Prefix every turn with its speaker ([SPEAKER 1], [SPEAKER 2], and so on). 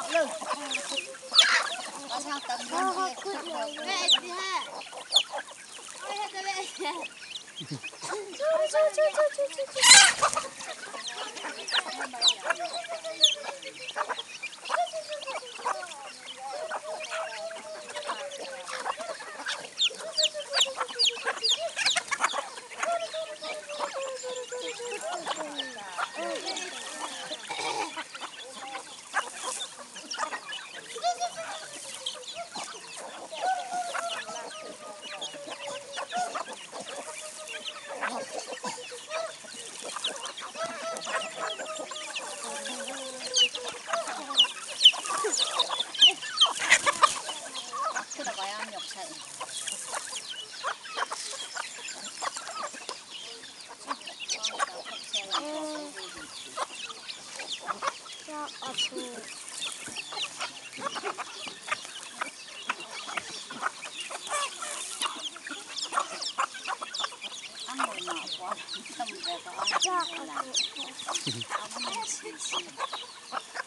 [SPEAKER 1] Ha ha
[SPEAKER 2] ha! 阿叔。
[SPEAKER 1] 阿妹，老婆，怎么在这玩架？来，阿妹，生气了。